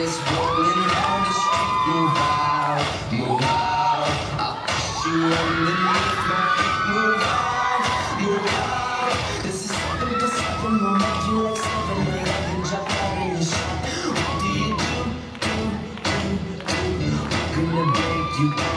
is rolling down the street. Move out, move out. I'll push you underneath my feet. Move out, move out. This is something, to seven. We'll make you like seven eleven. Jump out in your shop. What do you do? Do, do, do. I'm gonna beg you.